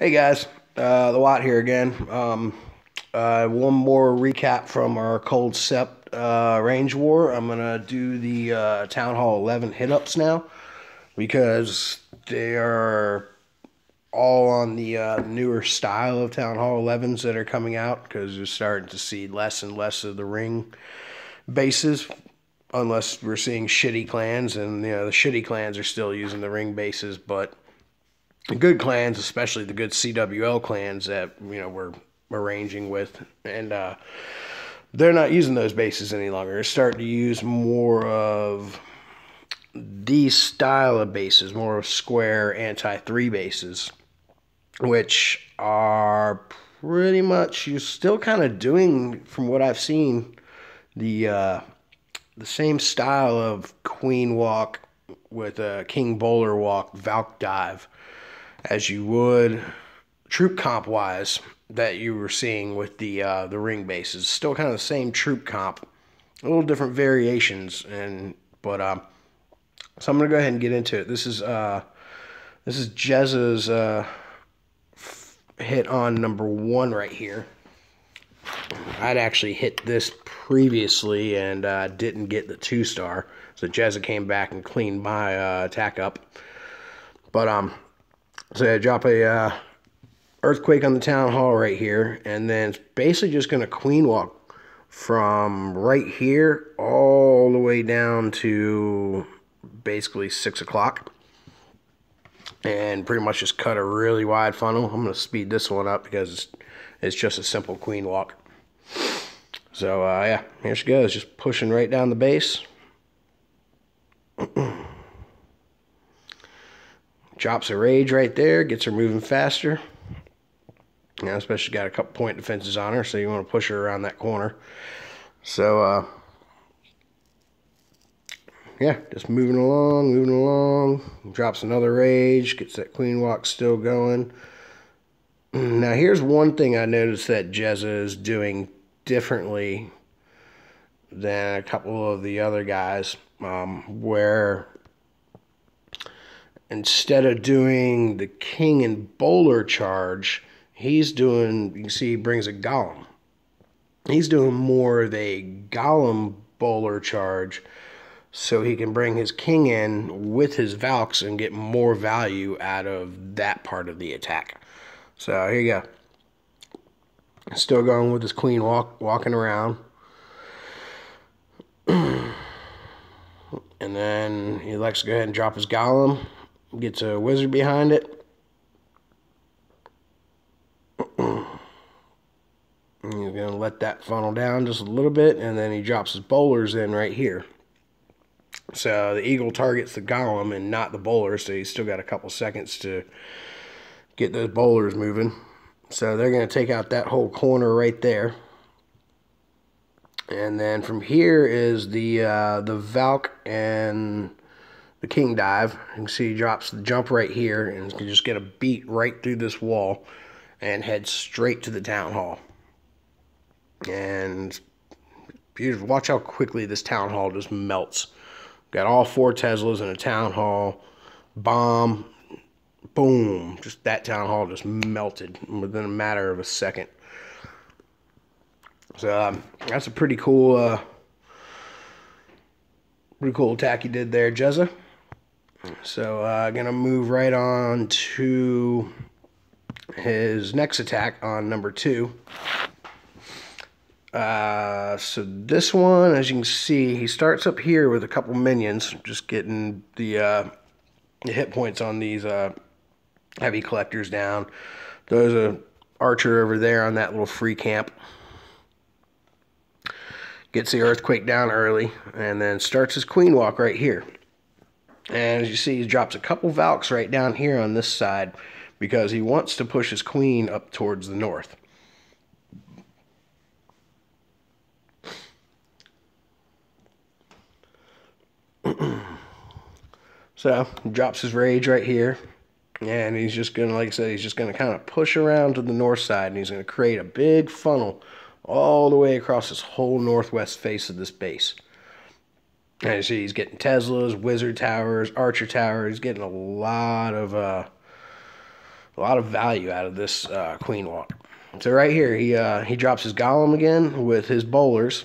Hey guys, uh, the Watt here again. Um, uh, one more recap from our Cold Sept uh, range war. I'm gonna do the uh, Town Hall 11 hit ups now because they are all on the uh, newer style of Town Hall 11s that are coming out because you're starting to see less and less of the ring bases unless we're seeing shitty clans and you know the shitty clans are still using the ring bases but good clans, especially the good CWL clans that you know we're arranging with, and uh, they're not using those bases any longer. They're starting to use more of these style of bases, more of square anti three bases, which are pretty much you're still kind of doing, from what I've seen, the uh, the same style of queen walk with a king bowler walk, Valk dive as you would troop comp wise that you were seeing with the uh, the ring bases. Still kind of the same troop comp, a little different variations, and but um, so I'm gonna go ahead and get into it. This is uh, this is Jezza's uh, hit on number one right here. I'd actually hit this previously and uh, didn't get the two star, so Jezza came back and cleaned my uh, attack up. But um, so I drop a uh, earthquake on the town hall right here, and then it's basically just going to queen walk from right here all the way down to basically six o'clock and pretty much just cut a really wide funnel. I'm going to speed this one up because it's, it's just a simple queen walk. So uh, yeah, here she goes, just pushing right down the base. Drops a rage right there, gets her moving faster. You know, especially got a couple point defenses on her, so you want to push her around that corner. So, uh, yeah, just moving along, moving along. Drops another rage, gets that queen walk still going. Now, here's one thing I noticed that Jezza is doing differently than a couple of the other guys, um, where instead of doing the king and bowler charge, he's doing, you see he brings a golem. He's doing more of a golem bowler charge so he can bring his king in with his Valks and get more value out of that part of the attack. So here you go. Still going with his queen walk, walking around. and then he likes to go ahead and drop his golem. Gets a wizard behind it. He's going to let that funnel down just a little bit, and then he drops his bowlers in right here. So the eagle targets the golem and not the bowler, so he's still got a couple seconds to get those bowlers moving. So they're going to take out that whole corner right there. And then from here is the uh, the Valk and the king dive. You can see he drops the jump right here and can just get a beat right through this wall and head straight to the town hall. And beautiful. Watch how quickly this town hall just melts. Got all four Teslas in a town hall. Bomb. Boom. Just that town hall just melted within a matter of a second. So um, that's a pretty cool, uh, pretty cool attack he did there, Jezza. So uh, gonna move right on to his next attack on number two. Uh, so this one, as you can see, he starts up here with a couple minions, just getting the, uh, the hit points on these uh, heavy collectors down. There's a archer over there on that little free camp. Gets the earthquake down early, and then starts his queen walk right here. And as you see, he drops a couple Valks right down here on this side because he wants to push his queen up towards the north. so, drops his rage right here. And he's just going to, like I said, he's just going to kind of push around to the north side. And he's going to create a big funnel all the way across this whole northwest face of this base. And you see he's getting Teslas, Wizard Towers, Archer Towers, getting a lot of uh, a lot of value out of this uh, queen walk. So right here, he uh, he drops his golem again with his bowlers,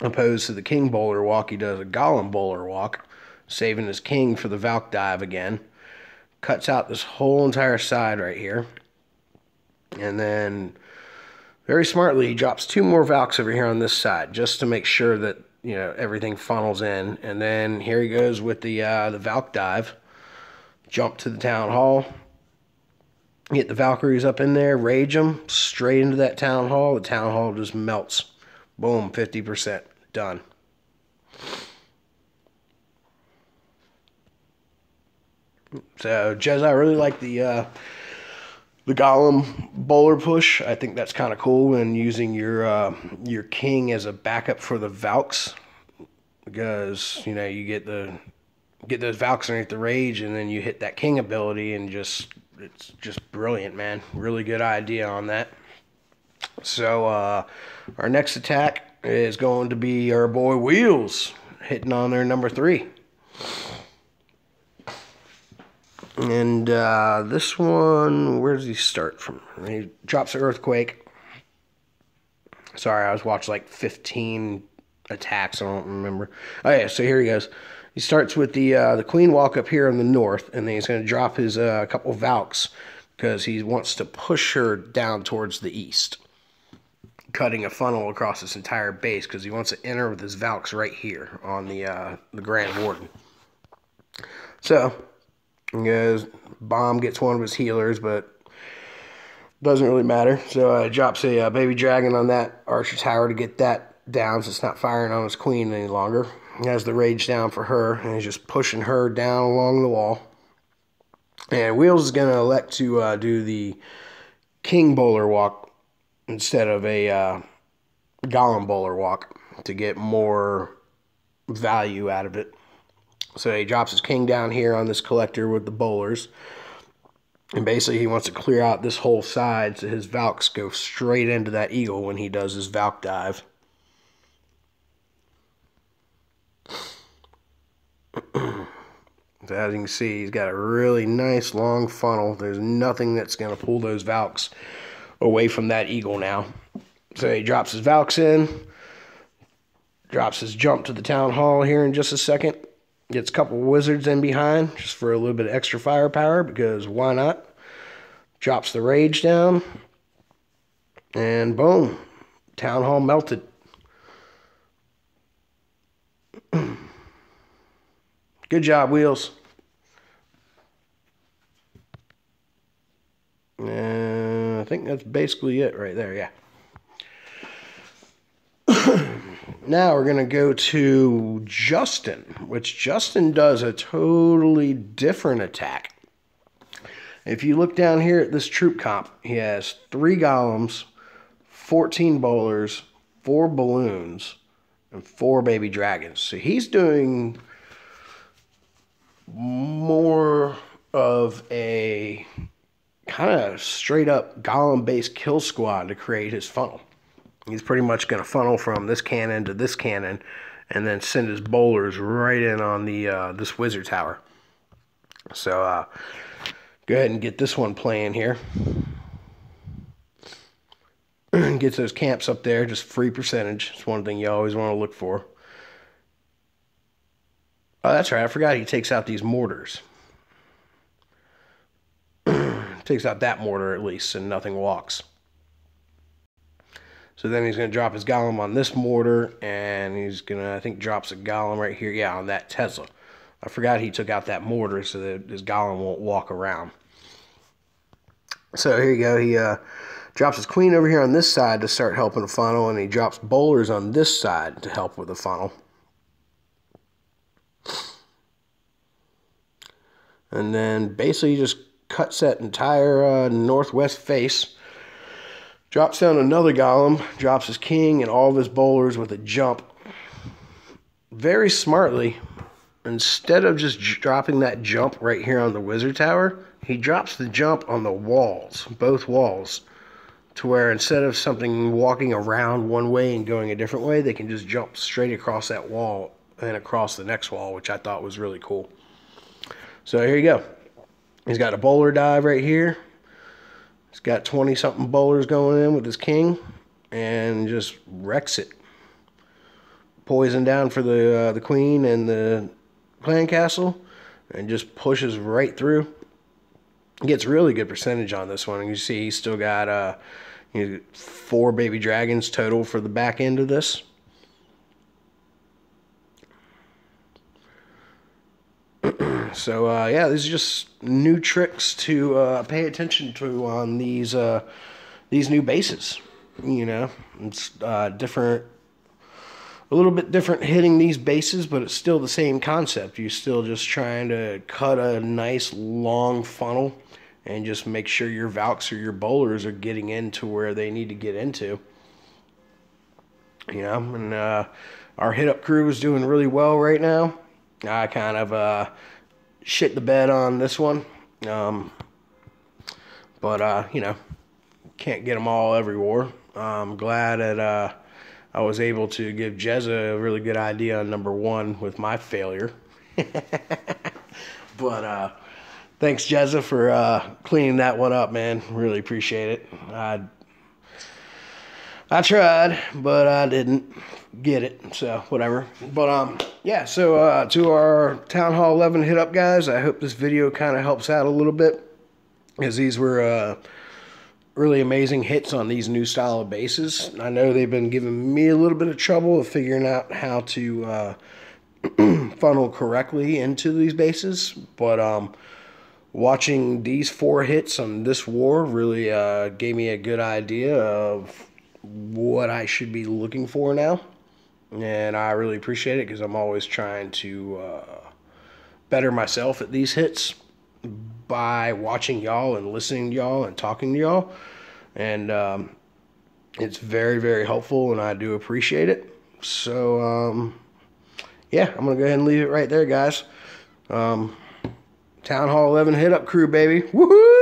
opposed to the king bowler walk. He does a golem bowler walk, saving his king for the Valk dive again. Cuts out this whole entire side right here, and then very smartly he drops two more Valks over here on this side just to make sure that you know everything funnels in. And then here he goes with the uh, the Valk dive. Jump to the town hall Get the Valkyries up in there, rage them straight into that town hall. The town hall just melts. Boom, 50%. Done. So, Jez, I really like the uh, the Golem bowler push. I think that's kind of cool and using your uh, your king as a backup for the Valks because you know you get the get those Valks underneath the rage and then you hit that king ability and just it's just brilliant, man. Really good idea on that. So uh, our next attack is going to be our boy Wheels hitting on their number three. And uh, this one, where does he start from? He drops earthquake. Sorry, I was watching like 15 attacks. I don't remember. Oh yeah, so here he goes. He starts with the uh, the Queen Walk up here in the north, and then he's going to drop his uh, couple Valks because he wants to push her down towards the east, cutting a funnel across this entire base because he wants to enter with his Valks right here on the uh, the Grand Warden. So, goes, Bomb gets one of his healers, but doesn't really matter. So uh, drops a uh, baby dragon on that archer tower to get that down so it's not firing on his queen any longer. He has the rage down for her, and he's just pushing her down along the wall. And Wheels is going to elect to uh, do the King Bowler walk instead of a uh, Golem Bowler walk to get more value out of it. So he drops his king down here on this collector with the bowlers. And basically he wants to clear out this whole side so his Valks go straight into that eagle when he does his Valk dive. So as you can see, he's got a really nice long funnel. There's nothing that's going to pull those Valks away from that eagle now. So he drops his Valks in, drops his jump to the town hall here in just a second. Gets a couple wizards in behind just for a little bit of extra firepower because why not? Drops the rage down. And boom, town hall melted. Good job, Wheels. And I think that's basically it right there, yeah. Now we're going to go to Justin, which Justin does a totally different attack. If you look down here at this troop comp, he has three golems, 14 bowlers, four balloons, and four baby dragons. So he's doing more of a kind of straight up golem based kill squad to create his funnel. He's pretty much going to funnel from this cannon to this cannon and then send his bowlers right in on the uh, this wizard tower. So uh, go ahead and get this one playing here. Gets those camps up there, just free percentage. It's one thing you always want to look for. Oh, that's right. I forgot he takes out these mortars. takes out that mortar at least, and nothing walks. So then he's going to drop his golem on this mortar, and he's going to, I think, drops a golem right here. Yeah, on that Tesla. I forgot he took out that mortar so that his golem won't walk around. So here you go. He uh, drops his queen over here on this side to start helping the funnel, and he drops bowlers on this side to help with the funnel. and then basically just cuts that entire uh, northwest face. Drops down another golem, drops his king and all of his bowlers with a jump. Very smartly, instead of just dropping that jump right here on the wizard tower, he drops the jump on the walls, both walls, to where instead of something walking around one way and going a different way, they can just jump straight across that wall and across the next wall, which I thought was really cool. So here you go. He's got a bowler dive right here. He's got 20 something bowlers going in with his king and just wrecks it. Poison down for the uh, the queen and the clan castle and just pushes right through. Gets really good percentage on this one. You see he's still got uh, you know, four baby dragons total for the back end of this. So uh, yeah, these are just new tricks to uh, pay attention to on these uh, these new bases. You know, it's uh, different, a little bit different hitting these bases, but it's still the same concept. You're still just trying to cut a nice long funnel and just make sure your Valks or your bowlers are getting into where they need to get into. You know, and uh, our hit up crew is doing really well right now. I kind of uh, shit the bed on this one. Um, but, uh, you know, can't get them all every war. I'm glad that uh, I was able to give Jezza a really good idea on number one with my failure. but uh, thanks, Jezza, for uh, cleaning that one up, man. Really appreciate it. I I tried, but I didn't get it. So whatever. But um, yeah. So uh, to our Town Hall 11 hit up guys, I hope this video kind of helps out a little bit, as these were uh, really amazing hits on these new style of bases. I know they've been giving me a little bit of trouble of figuring out how to uh, funnel correctly into these bases, but um watching these four hits on this war really uh, gave me a good idea of what I should be looking for now. And I really appreciate it because I'm always trying to uh, better myself at these hits by watching y'all and listening to y'all and talking to y'all. And um, it's very, very helpful, and I do appreciate it. So, um, yeah, I'm going to go ahead and leave it right there, guys. Um, Town Hall 11 hit up crew, baby. Woohoo!